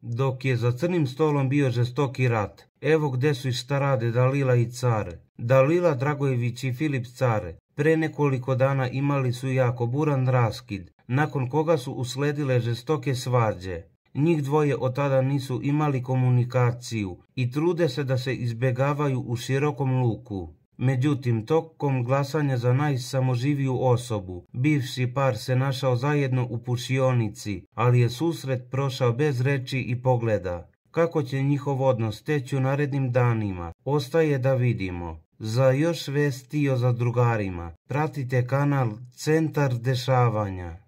dok je za crnim stolom bio žestoki rat. Evo gdje su i šta rade Dalila i Care. Dalila Dragojević i Filip Care pre nekoliko dana imali su jako buran raskid, nakon koga su usledile žestoke svađe. Njih dvoje od tada nisu imali komunikaciju i trude se da se izbjegavaju u širokom luku. Međutim, tokom glasanja za najsamoživiju osobu, bivši par se našao zajedno u pušionici, ali je susret prošao bez reči i pogleda. Kako će njihov odnos teći u narednim danima, ostaje da vidimo. Za još vesti o zadrugarima, pratite kanal Centar dešavanja.